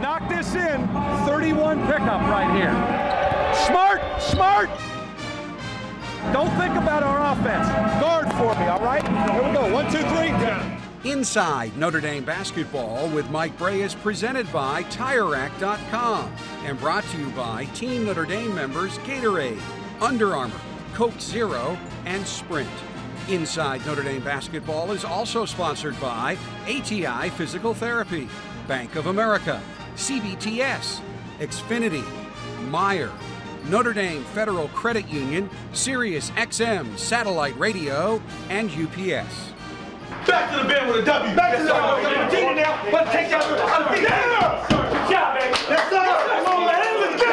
Knock this in. 31 pickup right here. Smart, smart. Don't think about our offense. Guard for me, all right? Here we go. One, two, three. Down. Inside Notre Dame Basketball with Mike Brey is presented by TireRack.com and brought to you by Team Notre Dame members Gatorade, Under Armour, Coke Zero, and Sprint. Inside Notre Dame Basketball is also sponsored by ATI Physical Therapy, Bank of America, CBTS, Xfinity, Meijer, Notre Dame Federal Credit Union, Sirius XM Satellite Radio, and UPS. Back to the bend with a W. Back to the bend. Continue now. Let's take that. Yeah. Good job, baby. Yes, sir. Come on, man. Let's go.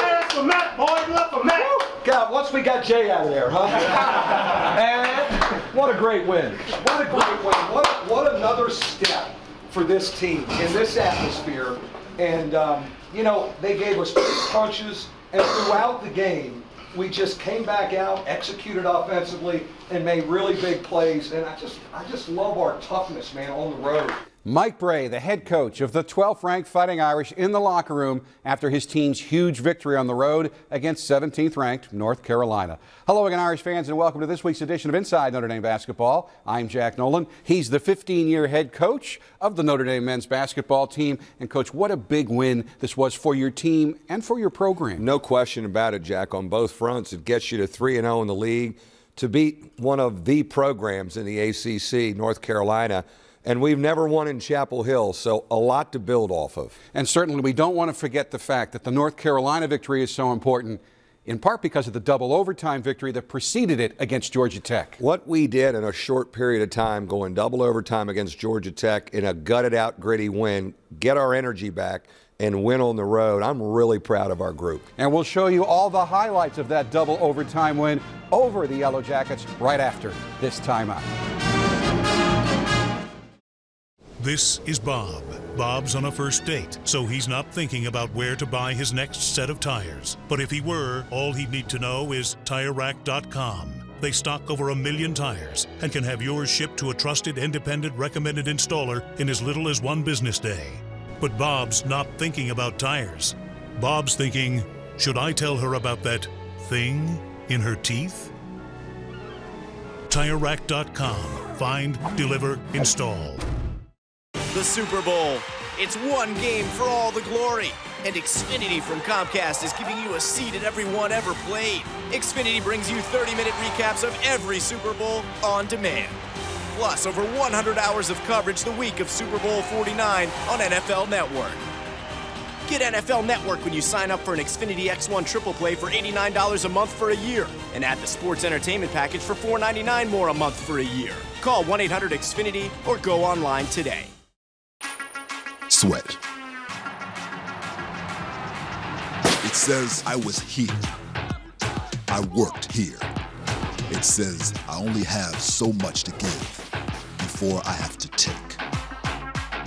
That's for Matt, boy. Left for Matt. God, once we got Jay out of there, huh? and what a great win. What a great win. What, what another step for this team in this atmosphere. And, um, you know, they gave us punches, and throughout the game, we just came back out, executed offensively, and made really big plays. And I just, I just love our toughness, man, on the road. Mike Brey, the head coach of the 12th ranked Fighting Irish, in the locker room after his team's huge victory on the road against 17th ranked North Carolina. Hello again, Irish fans, and welcome to this week's edition of Inside Notre Dame Basketball. I'm Jack Nolan. He's the 15 year head coach of the Notre Dame men's basketball team. And, coach, what a big win this was for your team and for your program. No question about it, Jack. On both fronts, it gets you to 3 0 in the league to beat one of the programs in the ACC, North Carolina. And we've never won in Chapel Hill, so a lot to build off of. And certainly, we don't want to forget the fact that the North Carolina victory is so important, in part because of the double overtime victory that preceded it against Georgia Tech. What we did in a short period of time, going double overtime against Georgia Tech in a gutted out, gritty win, get our energy back, and win on the road, I'm really proud of our group. And we'll show you all the highlights of that double overtime win over the Yellow Jackets right after this timeout. This is Bob. Bob's on a first date, so he's not thinking about where to buy his next set of tires. But if he were, all he'd need to know is TireRack.com. They stock over a million tires and can have yours shipped to a trusted, independent, recommended installer in as little as one business day. But Bob's not thinking about tires. Bob's thinking, should I tell her about that thing in her teeth? TireRack.com. Find, deliver, install. The Super Bowl. It's one game for all the glory. And Xfinity from Comcast is giving you a seat at every one ever played. Xfinity brings you 30 minute recaps of every Super Bowl on demand. Plus, over 100 hours of coverage the week of Super Bowl 49 on NFL Network. Get NFL Network when you sign up for an Xfinity X1 triple play for $89 a month for a year. And add the sports entertainment package for $4.99 more a month for a year. Call 1 800 Xfinity or go online today. Sweat. It says I was here. I worked here. It says I only have so much to give before I have to take.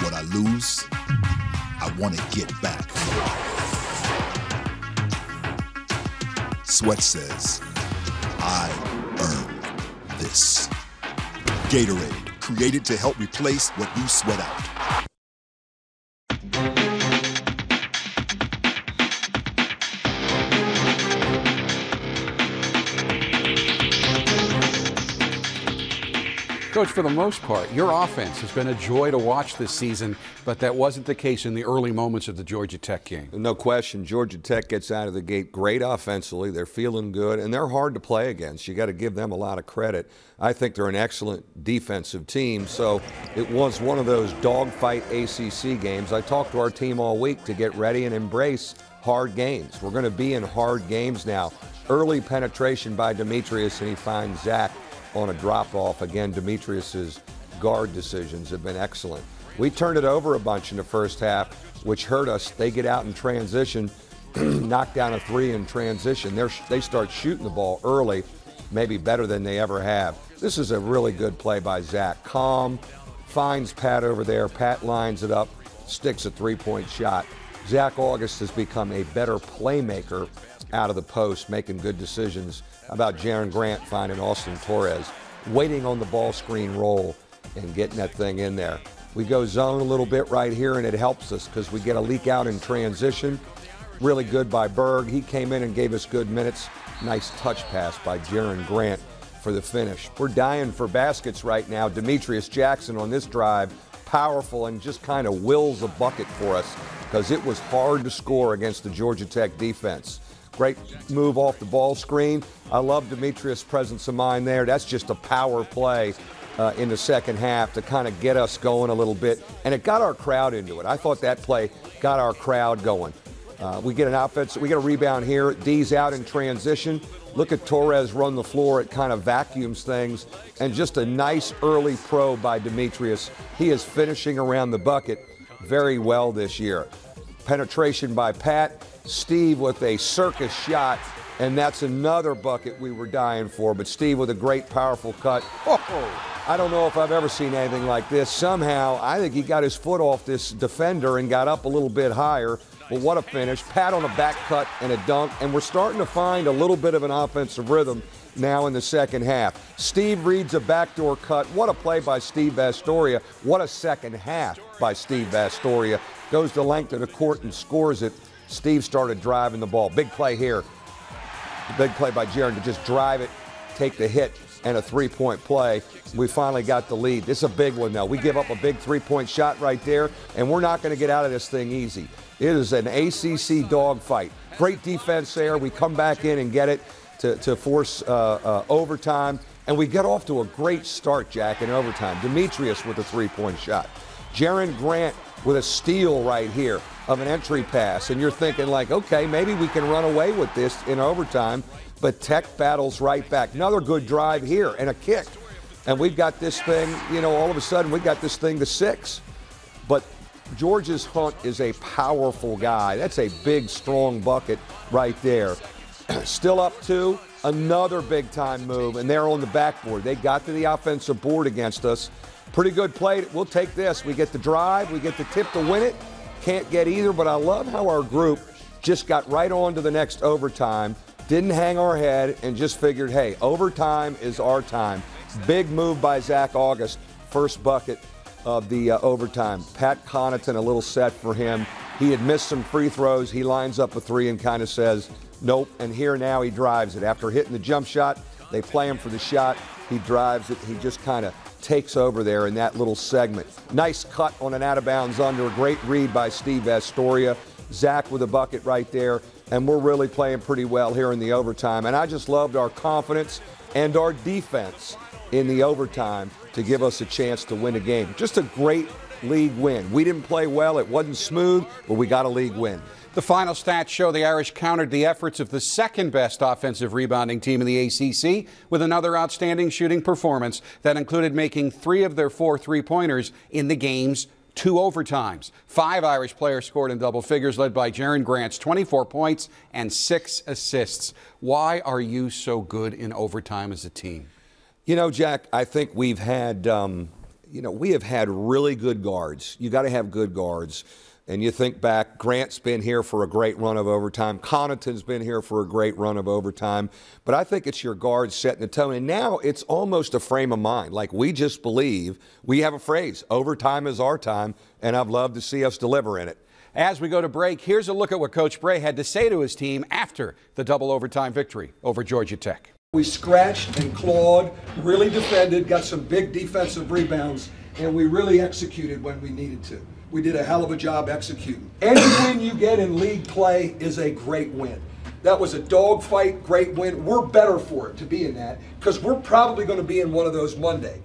What I lose, I want to get back. Sweat says, I earned this. Gatorade, created to help replace what you sweat out. Coach, for the most part, your offense has been a joy to watch this season, but that wasn't the case in the early moments of the Georgia Tech game. No question. Georgia Tech gets out of the gate great offensively. They're feeling good, and they're hard to play against. You got to give them a lot of credit. I think they're an excellent defensive team. So it was one of those dogfight ACC games. I talked to our team all week to get ready and embrace hard games. We're going to be in hard games now. Early penetration by Demetrius, and he finds Zach on a drop off. Again, Demetrius's guard decisions have been excellent. We turned it over a bunch in the first half, which hurt us. They get out in transition, knock down a three in transition. They're, they start shooting the ball early, maybe better than they ever have. This is a really good play by Zach. Calm, finds Pat over there. Pat lines it up, sticks a three point shot. Zach Auguste has become a better playmaker out of the post, making good decisions. About Jerian Grant finding Austin Torres, waiting on the ball screen roll and getting that thing in there. We go zone a little bit right here, and it helps us because we get a leak out in transition. Really good by Berg. He came in and gave us good minutes. Nice touch pass by Jerian Grant for the finish. We're dying for baskets right now. Demetrius Jackson on this drive, powerful and just kind of wills a bucket for us because it was hard to score against the Georgia Tech defense. Great move off the ball screen. I love Demetrius' presence of mind there. That's just a power play uh, in the second half to kind of get us going a little bit. And it got our crowd into it. I thought that play got our crowd going. Uh, we get an offense, we get a rebound here. D's out in transition. Look at Torres run the floor. It kind of vacuums things. And just a nice early pro by Demetrius. He is finishing around the bucket very well this year. Penetration by Pat. Steve with a circus shot. And that's another bucket we were dying for. But Steve with a great, powerful cut. Oh, I don't know if I've ever seen anything like this. Somehow, I think he got his foot off this defender and got up a little bit higher. But what a finish. Pat on a back cut and a dunk. And we're starting to find a little bit of an offensive rhythm now in the second half. Steve reads a backdoor cut. What a play by Steve Vasturia. What a second half by Steve Vasturia. Goes the length of the court and scores it. Steve started driving the ball. Big play here. Big play by Jerian to just drive it, take the hit, and a three point play. We finally got the lead. This is a big one, though. We give up a big three point shot right there, and we're not going to get out of this thing easy. It is an ACC dogfight. Great defense there. We come back in and get it to, to force uh, uh, overtime, and we get off to a great start, Jack, in overtime. Demetrius with a three point shot. Jerian Grant with a steal right here of an entry pass, and you're thinking, like, okay, maybe we can run away with this in overtime but Tech battles right back. Another good drive here and a kick. And we've got this thing, you know, all of a sudden we've got this thing to six. But Georges-Hunt is a powerful guy. That's a big, strong bucket right there. Still up two. Another big time move, and they're on the backboard. They got to the offensive board against us. Pretty good play. We'll take this. We get the drive, we get the tip to win it. Can't get either, but I love how our group just got right on to the next overtime didn't hang our head and just figured, hey, overtime is our time. Big move by Zach Auguste, first bucket of the uh, overtime. Pat Connaughton, a little set for him. He had missed some free throws. He lines up a three and kind of says, nope. And here now he drives it. After hitting the jump shot, they play him for the shot. He drives it. He just kind of takes over there in that little segment. Nice cut on an out of bounds under. A great read by Steve Vasturia. Zach with a bucket right there and we're really playing pretty well here in the overtime. And I just loved our confidence and our defense in the overtime to give us a chance to win a game. Just a great league win. We didn't play well, it wasn't smooth, but we got a league win. The final stats show the Irish countered the efforts of the second best offensive rebounding team in the ACC with another outstanding shooting performance that included making three of their four three pointers in the game's two overtimes. Five Irish players scored in double figures, led by Jerian Grant's 24 points and six assists. Why are you so good in overtime as a team? You know, Jack, I think we've had, um, you know, we have had really good guards. You got to have good guards. And you think back, Grant's been here for a great run of overtime. Connaughton's been here for a great run of overtime. But I think it's your guards setting the tone. And now it's almost a frame of mind. Like we just believe we have a phrase overtime is our time. And I've loved to see us deliver in it. As we go to break, here's a look at what Coach Brey had to say to his team after the double overtime victory over Georgia Tech. We scratched and clawed, really defended, got some big defensive rebounds, and we really executed when we needed to we did a hell of a job executing. Any win you get in league play is a great win. That was a dogfight, great win. We're better for it to be in that because we're probably going to be in one of those Monday.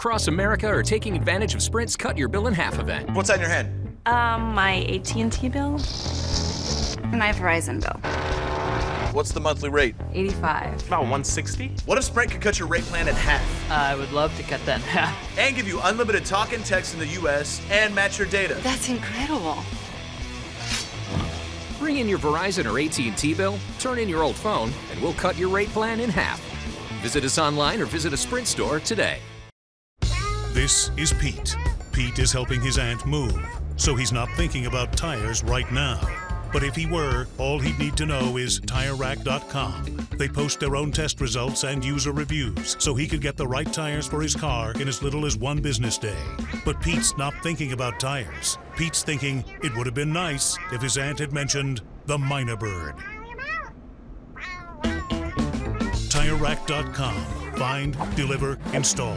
Across America are taking advantage of Sprint's Cut Your Bill in Half event. What's on your head? Um, my AT&T bill. And I Verizon bill. What's the monthly rate? 85. About 160. What if Sprint could cut your rate plan in half? I would love to cut that in half. And give you unlimited talk and text in the US and match your data. That's incredible. Bring in your Verizon or AT&T bill, turn in your old phone, and we'll cut your rate plan in half. Visit us online or visit a Sprint store today. This is Pete. Pete is helping his aunt move, so he's not thinking about tires right now. But if he were, all he'd need to know is TireRack.com. They post their own test results and user reviews, so he could get the right tires for his car in as little as one business day. But Pete's not thinking about tires. Pete's thinking it would have been nice if his aunt had mentioned the Minor Bird. TireRack.com. Find, deliver, install.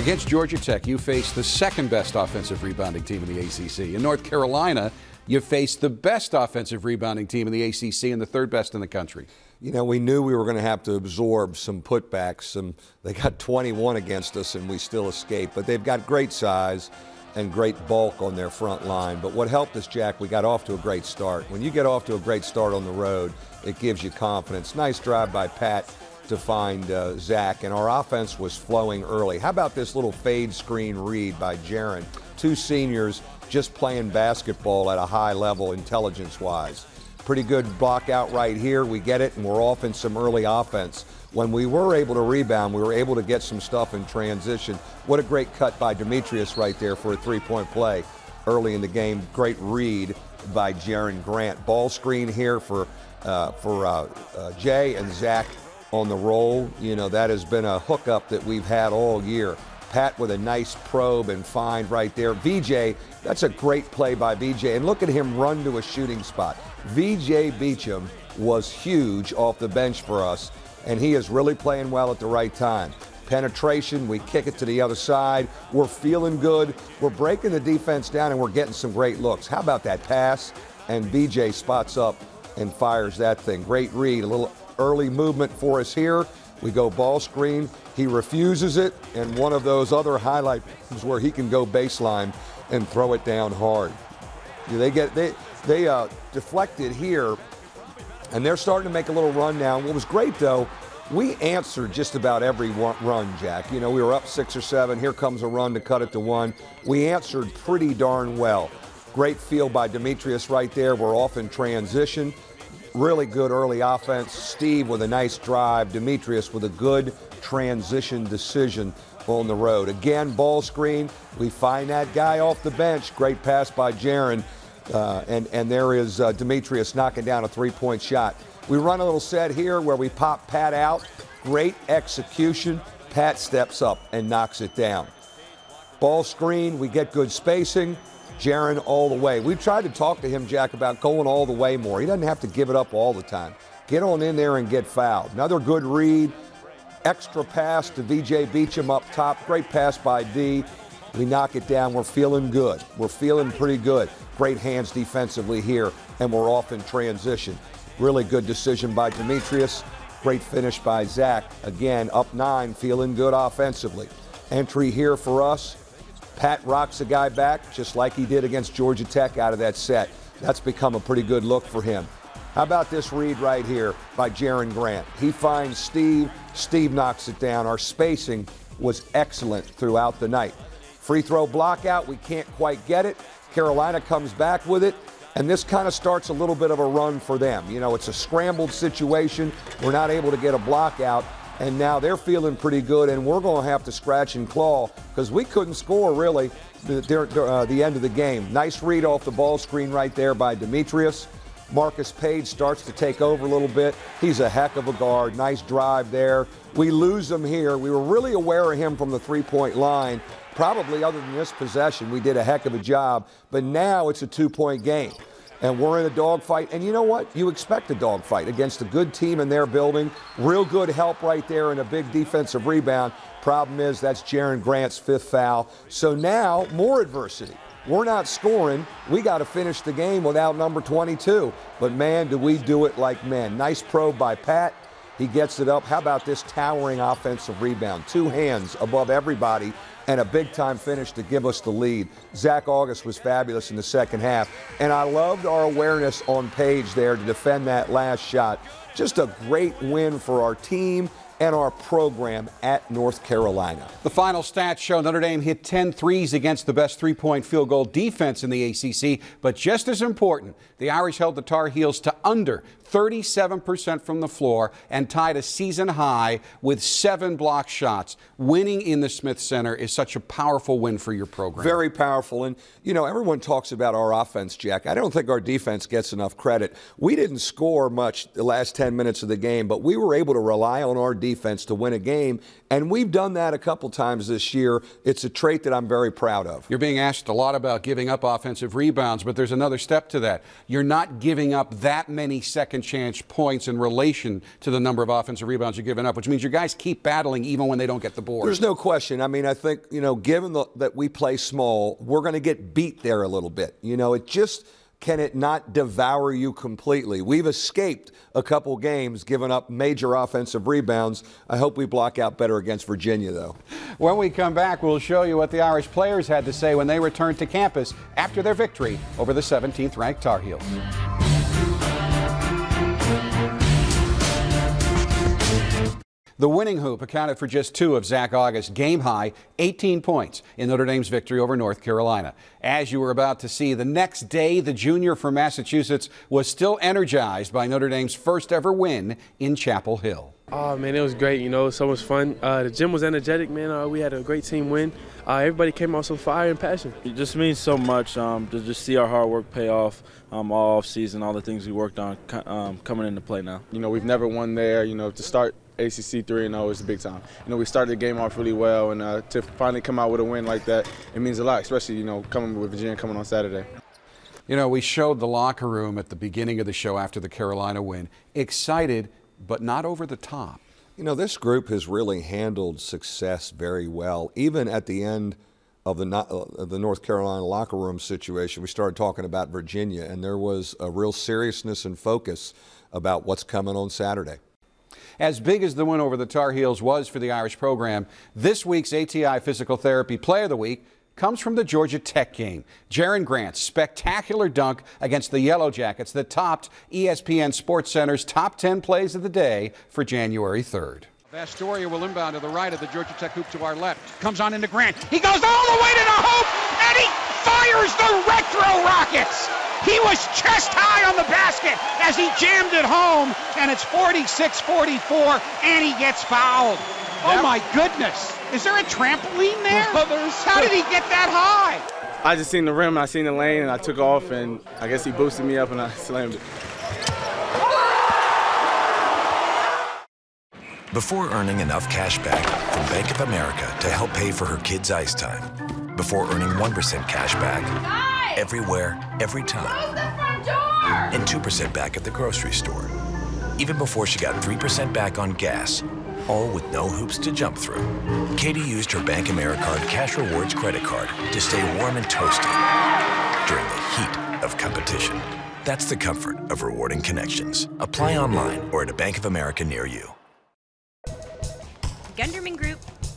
Against Georgia Tech, you face the second best offensive rebounding team in the ACC. In North Carolina, you face the best offensive rebounding team in the ACC and the third best in the country. You know, we knew we were going to have to absorb some putbacks. Some they got 21 against us, and we still escaped. But they've got great size and great bulk on their front line. But what helped us, Jack, we got off to a great start. When you get off to a great start on the road, it gives you confidence. Nice drive by Pat to find uh, Zach, and our offense was flowing early. How about this little fade screen read by Jerian? Two seniors just playing basketball at a high level, intelligence wise. Pretty good block out right here. We get it, and we're off in some early offense. When we were able to rebound, we were able to get some stuff in transition. What a great cut by Demetrius right there for a three point play early in the game. Great read by Jerian Grant. Ball screen here for, uh, for uh, uh, Jay and Zach on the roll. You know, that has been a hookup that we've had all year. Pat with a nice probe and find right there. VJ, that's a great play by VJ. And look at him run to a shooting spot. VJ Beachem was huge off the bench for us, and he is really playing well at the right time. Penetration, we kick it to the other side. We're feeling good. We're breaking the defense down, and we're getting some great looks. How about that pass? And VJ spots up and fires that thing. Great read. A little early movement for us here. We go ball screen. He refuses it, and one of those other highlights where he can go baseline and throw it down hard. They get they they uh, deflected here, and they're starting to make a little run now. What was great though, we answered just about every run, Jack. You know, we were up six or seven. Here comes a run to cut it to one. We answered pretty darn well. Great field by Demetrius right there. We're off in transition. Really good early offense. Steve with a nice drive. Demetrius with a good transition decision on the road. Again, ball screen. We find that guy off the bench. Great pass by Jerian. Uh, and, and there is uh, Demetrius knocking down a three point shot. We run a little set here where we pop Pat out. Great execution. Pat steps up and knocks it down. Ball screen. We get good spacing. Jerian all the way. We tried to talk to him, Jack, about going all the way more. He doesn't have to give it up all the time. Get on in there and get fouled. Another good read. Extra pass to VJ Beachem up top. Great pass by D. We knock it down. We're feeling good. We're feeling pretty good. Great hands defensively here, and we're off in transition. Really good decision by Demetrius. Great finish by Zach. Again, up nine, feeling good offensively. Entry here for us. Pat rocks a guy back just like he did against Georgia Tech out of that set. That's become a pretty good look for him. How about this read right here by Jerian Grant? He finds Steve. Steve knocks it down. Our spacing was excellent throughout the night. Free throw block out. We can't quite get it. Carolina comes back with it. And this kind of starts a little bit of a run for them. You know, it's a scrambled situation. We're not able to get a block out and now they're feeling pretty good, and we're going to have to scratch and claw because we couldn't score really the, uh, the end of the game. Nice read off the ball screen right there by Demetrius. Marcus Paige starts to take over a little bit. He's a heck of a guard. Nice drive there. We lose him here. We were really aware of him from the three point line. Probably other than this possession, we did a heck of a job. But now it's a two point game and we're in a dogfight. And you know what? You expect a dogfight against a good team in their building. Real good help right there and a big defensive rebound. Problem is, that's Jerian Grant's fifth foul. So now, more adversity. We're not scoring. We got to finish the game without number 22. But man, do we do it like men. Nice probe by Pat. He gets it up. How about this towering offensive rebound? Two hands above everybody and a big time finish to give us the lead. Zach Auguste was fabulous in the second half. And I loved our awareness on Paige there to defend that last shot. Just a great win for our team and our program at North Carolina. The final stats show Notre Dame hit 10 threes against the best three point field goal defense in the ACC. But just as important, the Irish held the Tar Heels to under 37% from the floor and tied a season high with seven block shots. Winning in the Smith Center is such a powerful win for your program. Very powerful. And, you know, everyone talks about our offense, Jack. I don't think our defense gets enough credit. We didn't score much the last 10 minutes of the game, but we were able to rely on our defense to win a game. And we've done that a couple times this year. It's a trait that I'm very proud of. You're being asked a lot about giving up offensive rebounds, but there's another step to that. You're not giving up that many second chance points in relation to the number of offensive rebounds you're giving up, which means your guys keep battling even when they don't get the board. There's no question. I mean, I think, you know, given the, that we play small, we're going to get beat there a little bit. You know, it just can it not devour you completely? We've escaped a couple games, giving up major offensive rebounds. I hope we block out better against Virginia, though. When we come back, we'll show you what the Irish players had to say when they returned to campus after their victory over the 17th ranked Tar Heels. The winning hoop accounted for just two of Zach Auguste's game high 18 points in Notre Dame's victory over North Carolina. As you were about to see, the next day, the junior from Massachusetts was still energized by Notre Dame's first ever win in Chapel Hill. Oh man, it was great. You know, so much fun. Uh, the gym was energetic, man. Uh, we had a great team win. Uh, everybody came out so fire and passion. It just means so much um, to just see our hard work pay off um, all off season, all the things we worked on um, coming into play now. You know, we've never won there. You know, to start ACC 3 and 0 is a big time. You know, we started the game off really well, and uh, to finally come out with a win like that, it means a lot, especially, you know, coming with Virginia coming on Saturday. You know, we showed the locker room at the beginning of the show after the Carolina win, excited, but not over the top. You know, this group has really handled success very well. Even at the end of the, of the North Carolina locker room situation, we started talking about Virginia, and there was a real seriousness and focus about what's coming on Saturday. As big as the win over the Tar Heels was for the Irish program, this week's ATI Physical Therapy Play of the Week comes from the Georgia Tech game. Jerian Grant's spectacular dunk against the Yellow Jackets that topped ESPN Sports Center's top 10 plays of the day for January 3rd. Vasturia will inbound to the right of the Georgia Tech hoop to our left. Comes on into Grant. He goes all the way to the hoop and he fires the retro rockets. He was chest high on the basket as he jammed it home, and it's 46-44, and he gets fouled. Oh my goodness! Is there a trampoline there? How did he get that high? I just seen the rim, I seen the lane, and I took off, and I guess he boosted me up, and I slammed it. Before earning enough cash back from Bank of America to help pay for her kids' ice time, before earning 1% cash back everywhere, every time, and 2% back at the grocery store, even before she got 3% back on gas, all with no hoops to jump through. Katie used her BankAmericard Cash Rewards credit card to stay warm and toasty during the heat of competition. That's the comfort of rewarding connections. Apply online or at a Bank of America near you.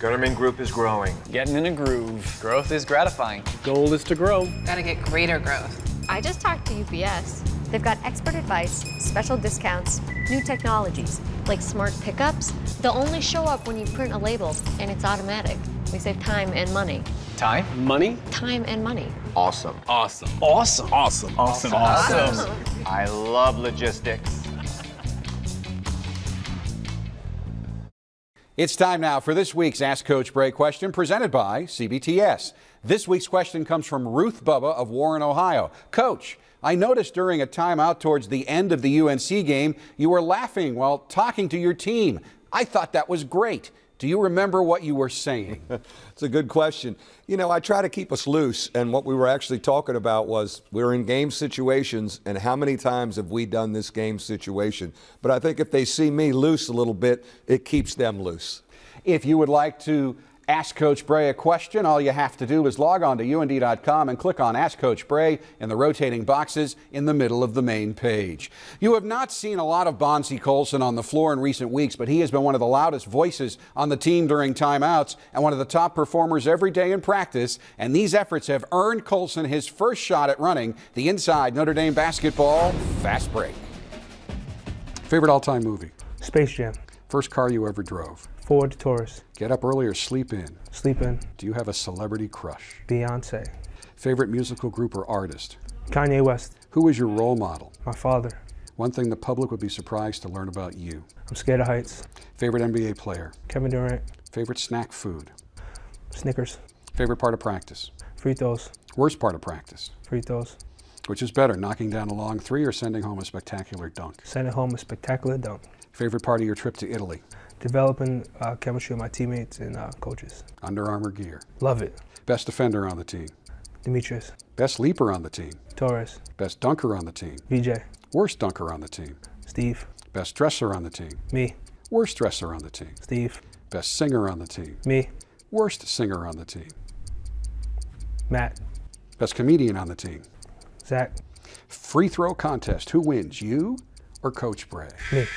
Group. Gunderman Group is growing. Getting in a groove. Growth is gratifying. Goal is to grow. Gotta get greater growth. I just talked to UPS. They've got expert advice, special discounts, new technologies, like smart pickups. They'll only show up when you print a label, and it's automatic. We save time and money. Time? Money? Time and money. Awesome. Awesome. Awesome. Awesome. Awesome. Awesome. awesome. I love logistics. It's time now for this week's Ask Coach Brey question presented by CBTS. This week's question comes from Ruth Bubba of Warren, Ohio. Coach, I noticed during a timeout towards the end of the UNC game, you were laughing while talking to your team. I thought that was great. Do you remember what you were saying? it's a good question. You know, I try to keep us loose, and what we were actually talking about was we're in game situations, and how many times have we done this game situation? But I think if they see me loose a little bit, it keeps them loose. If you would like to Ask Coach Brey a question. All you have to do is log on to UND.com and click on Ask Coach Brey in the rotating boxes in the middle of the main page. You have not seen a lot of Bonzie Colson on the floor in recent weeks, but he has been one of the loudest voices on the team during timeouts and one of the top performers every day in practice. And these efforts have earned Colson his first shot at running the inside Notre Dame basketball fast break. Favorite all time movie? Space Jam. First car you ever drove? Ford Taurus. Get up early or sleep in? Sleep in. Do you have a celebrity crush? Beyonce. Favorite musical group or artist? Kanye West. Who is your role model? My father. One thing the public would be surprised to learn about you. I'm scared of heights. Favorite NBA player? Kevin Durant. Favorite snack food? Snickers. Favorite part of practice? Free throws. Worst part of practice? Free throws. Which is better, knocking down a long three or sending home a spectacular dunk? Sending home a spectacular dunk. Favorite part of your trip to Italy? Developing uh, chemistry with my teammates and uh, coaches. Under Armour gear. Love it. Best defender on the team? Demetrius. Best leaper on the team? Torres. Best dunker on the team? VJ. Worst dunker on the team? Steve. Best dresser on the team? Me. Worst dresser on the team? Steve. Best singer on the team? Me. Worst singer on the team? Matt. Best comedian on the team? Zach. Free throw contest. Who wins, you or Coach Brey? Me.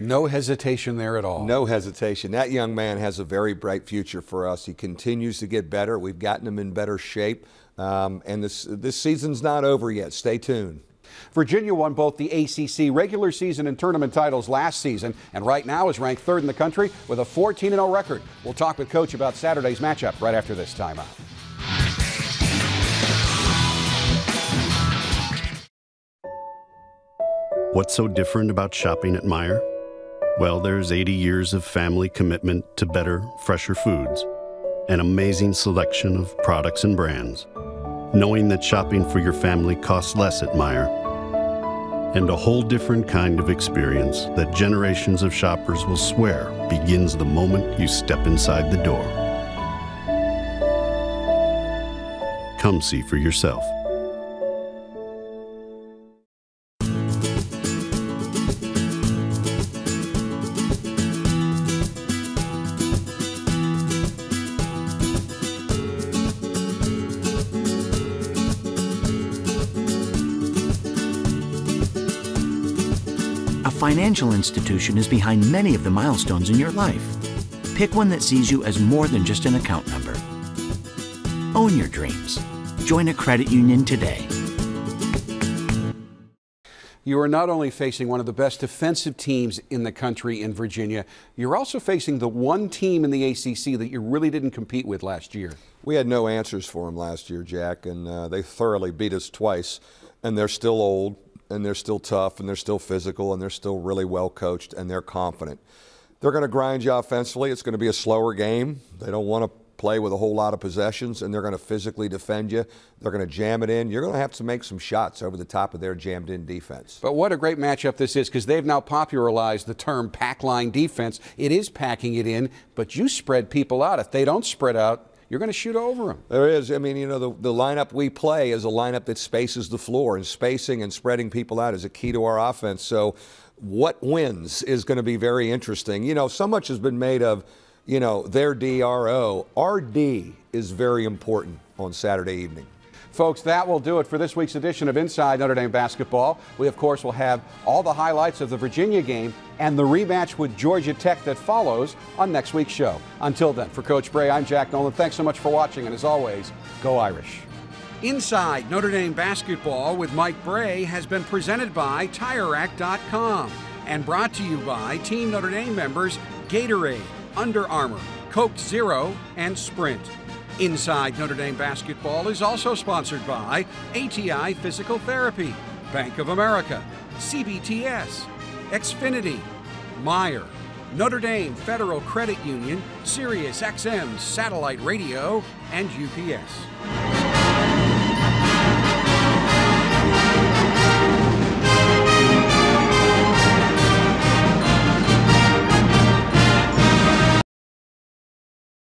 No hesitation there at all. No hesitation. That young man has a very bright future for us. He continues to get better. We've gotten him in better shape. Um, and this, this season's not over yet. Stay tuned. Virginia won both the ACC regular season and tournament titles last season, and right now is ranked third in the country with a 14 0 record. We'll talk with Coach about Saturday's matchup right after this timeout. What's so different about shopping at Meijer? Well, there's 80 years of family commitment to better, fresher foods, an amazing selection of products and brands, knowing that shopping for your family costs less at Meijer, and a whole different kind of experience that generations of shoppers will swear begins the moment you step inside the door. Come see for yourself. Financial institution is behind many of the milestones in your life. Pick one that sees you as more than just an account number. Own your dreams. Join a credit union today. You are not only facing one of the best defensive teams in the country in Virginia, you're also facing the one team in the ACC that you really didn't compete with last year. We had no answers for them last year, Jack, and uh, they thoroughly beat us twice. And they're still old, and they're still tough, and they're still physical, and they're still really well coached, and they're confident. They're going to grind you offensively. It's going to be a slower game. They don't want to play with a whole lot of possessions, and they're going to physically defend you. They're going to jam it in. You're going to have to make some shots over the top of their jammed in defense. But what a great matchup this is because they've now popularized the term pack line defense. It is packing it in, but you spread people out. If they don't spread out, you're going to shoot over them. There is. I mean, you know, the, the lineup we play is a lineup that spaces the floor, and spacing and spreading people out is a key to our offense. So, what wins is going to be very interesting. You know, so much has been made of, you know, their DRO. Our D is very important on Saturday evening. Folks, that will do it for this week's edition of Inside Notre Dame Basketball. We, of course, will have all the highlights of the Virginia game and the rematch with Georgia Tech that follows on next week's show. Until then, for Coach Brey, I'm Jack Nolan. Thanks so much for watching, and as always, go Irish. Inside Notre Dame Basketball with Mike Brey has been presented by TireRack.com and brought to you by Team Notre Dame members Gatorade, Under Armour, Coke Zero, and Sprint. Inside Notre Dame Basketball is also sponsored by ATI Physical Therapy, Bank of America, CBTS, Xfinity, Meijer, Notre Dame Federal Credit Union, Sirius XM Satellite Radio, and UPS.